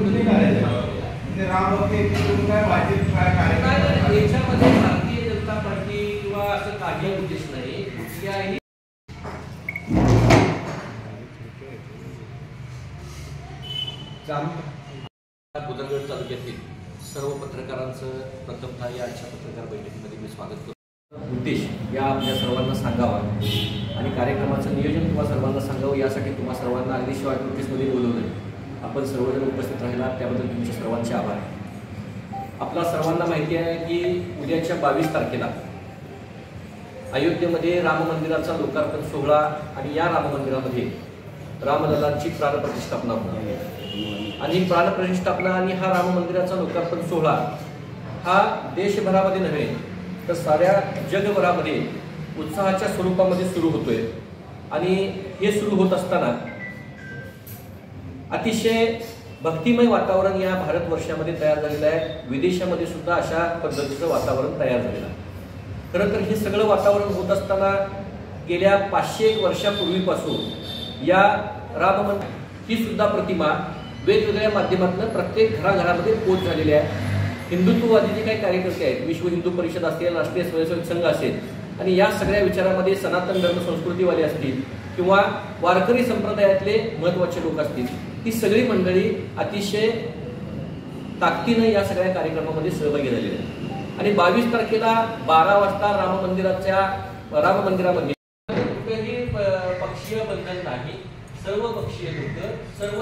विरोधी करायचं म्हणजे राम भक्त काय भाजप काय काय याच्यामध्ये भारतीय जनता पार्टी किंवा असं काही उद्देश नाही. कुठल्याही बुधनगड तालुक्यातील सर्व पत्रकारांचं प्रथमतः या आजच्या पत्रकार बैठकीमध्ये मी स्वागत करतो. उद्देश या आपल्या सर्वांना सांगावा आणि कार्यक्रमाचं नियोजन तुम्हा सर्वांना सांगावं यासाठी तुम्हा सर्वांना अगदी शॉर्ट नोटीसमध्ये बोलवलं आपण सर्वजण उपस्थित राहिला त्याबद्दल तुमचे सर्वांचे आभार. आपला सर्वांना माहिती आहे की उद्याच्या बावीस तारखेला अयोध्येमध्ये राम मंदिराचा लोकार्पण सोहळा आणि या राम मंदिरामध्ये रामललांची प्राणप्रतिष्ठापना होणार आहे. आणि प्राणप्रतिष्ठापना आणि हा राम मंदिराचा लोकार्पण सोहळा हा देशभरामध्ये नव्हे तर साऱ्या जगभरामध्ये उत्साहाच्या स्वरूपामध्ये सुरू होतोय. आणि हे सुरू होत असताना अतिशय भक्तिमय वातावरण या भारतवर्षामध्ये तयार झालेलं आहे. विदेशामध्ये सुद्धा अशा पद्धतीचं वातावरण तयार झालेलं आहे. खरं तर हे सगळं वातावरण होत असताना गेल्या पाचशे एक वर्षापूर्वीपासून या राम ही सुद्धा प्रतिमा वेगवेगळ्या माध्यमातून प्रत्येक घराघरामध्ये पोच झालेली आहे. हिंदुत्ववादी जे काही कार्यकर्ते आहेत. विश्व हिंदू परिषद असेल राष्ट्रीय स्वयंसेवक संघ असेल आणि या सगळ्या विचारामध्ये सनातन धर्म संस्कृतीवाले असतील किंवा वारकरी संप्रदायातले महत्त्वाचे लोक असतील ती सगळी मंडळी अतिशय ताकदीनं या सगळ्या कार्यक्रमामध्ये सहभागी झालेली आहे आणि बावीस तारखेला बारा वाजता राम मंदिराच्या राम मंदिरामध्ये कुठेही पक्षीय बंधन नाही. सर्व पक्षीय लोक सर्व